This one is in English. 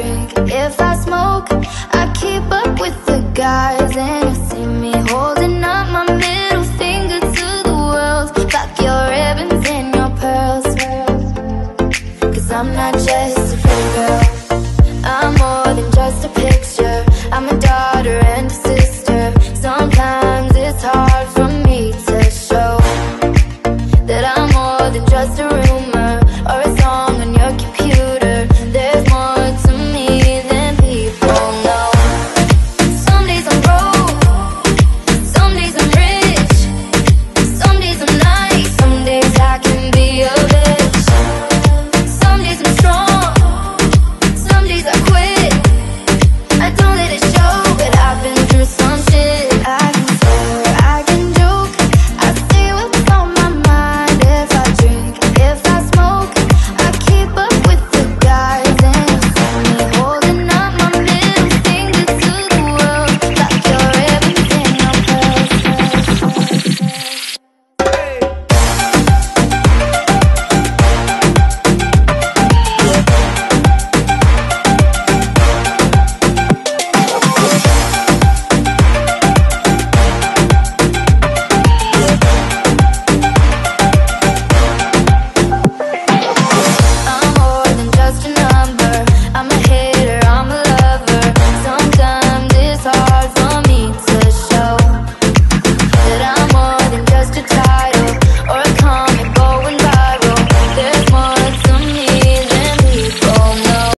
drink, if I smoke I keep up with the guys. And you see me holding up my middle finger to the world. Fuck your ribbons and your pearls. Cause I'm not just a pretty girl. I'm more than just a picture. I'm a daughter and a sister. Sometimes it's hard for me to show That I'm more than just a ring.